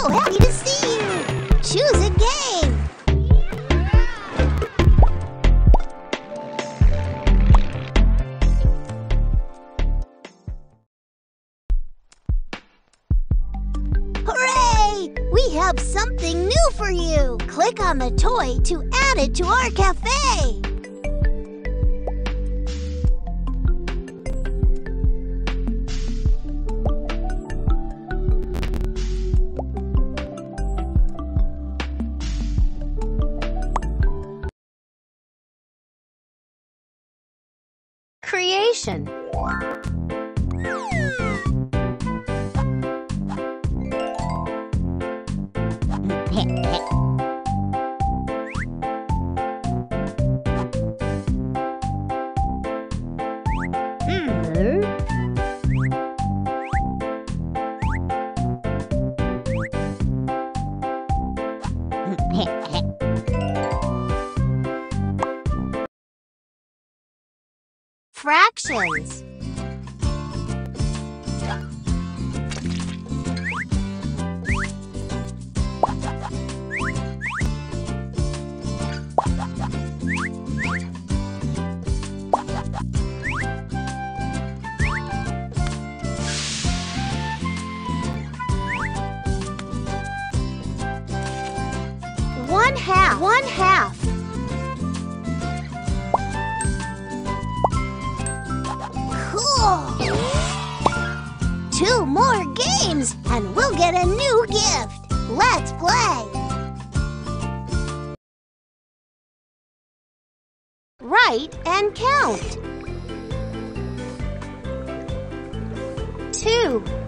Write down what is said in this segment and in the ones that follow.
so happy to see you! Choose a game! Hooray! We have something new for you! Click on the toy to add it to our cafe! Creation Fractions games and we'll get a new gift. Let's play. Write and count. Two.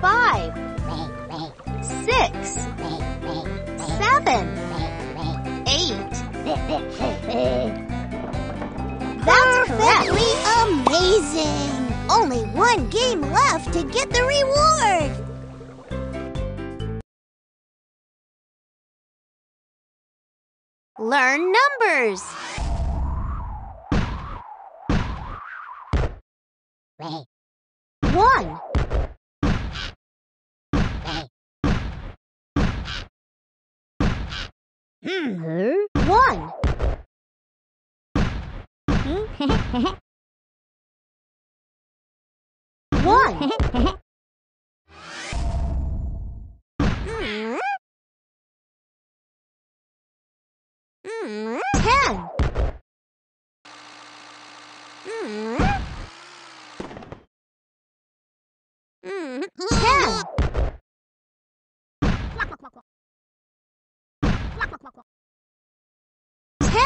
Five. Six. Seven. Eight. That's perfectly amazing! Only one game left to get the reward! Learn numbers! One. Mm-hmm. One. Hmm? One. Ten. Ten. Ten.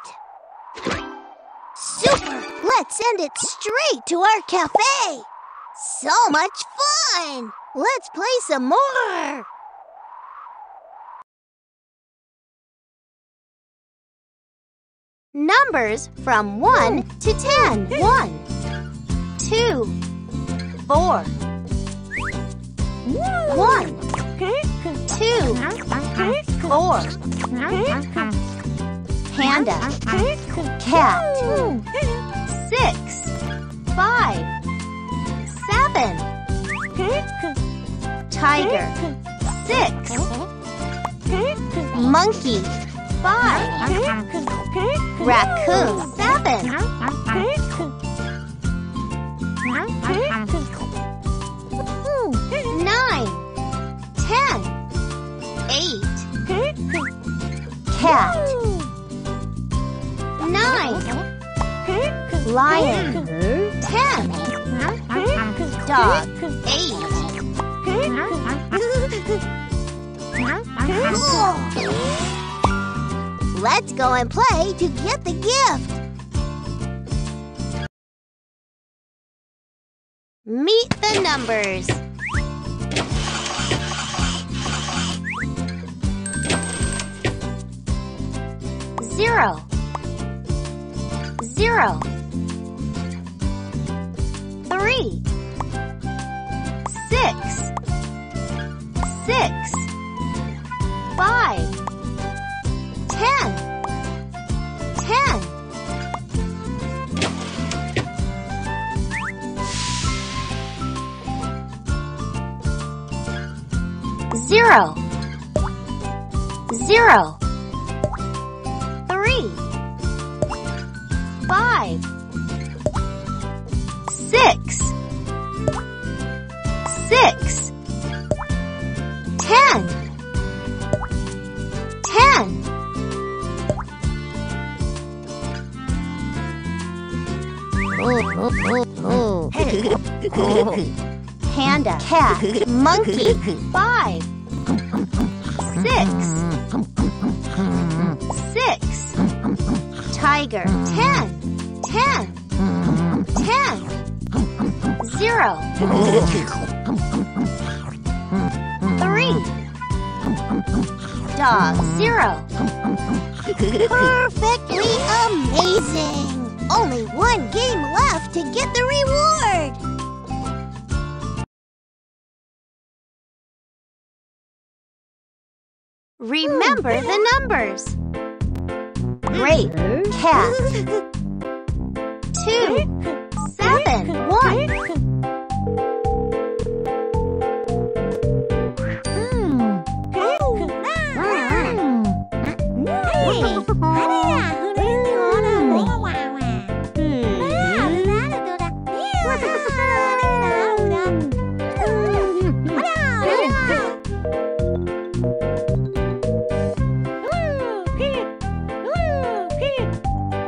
Let's send it straight to our cafe! So much fun! Let's play some more! Numbers from 1 to 10. 1, 2, 4, 1, Four. Panda. Cat. Five. Seven. Tiger. Six. Monkey. Five. Raccoon. Seven. Nine. Ten. Eight. Cat. Nine. Lion. Dog. Let's go and play to get the gift. Meet the numbers. Zero. Zero. Three. Six. Six. Five. Ten. Ten. Zero. Zero. Three. Five. Six. Panda. Cat. Monkey. Five. Six. Six. Tiger. Ten. Ten. Ten. Zero. Three. Dog. Zero. Perfectly amazing! Only one game left to get the reward! Remember the numbers. Great. Cat.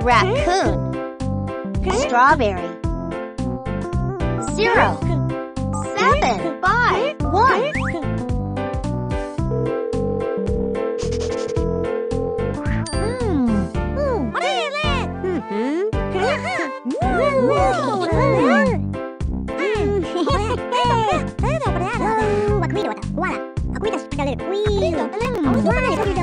Raccoon. Strawberry. Zero. Seven. Five. One. Tiger.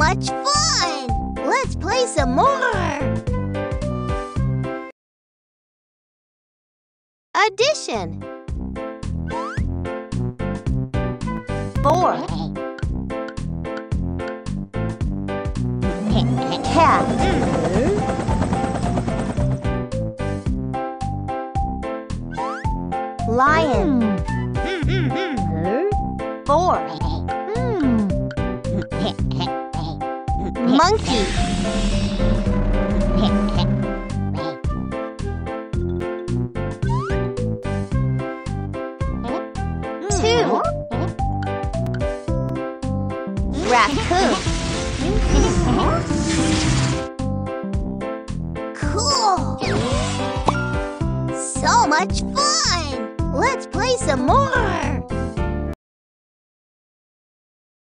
much fun! Let's play some more! Addition Four Cat Lion Four. Monkey. Two. Raccoon. Cool. So much fun. Let's play some more.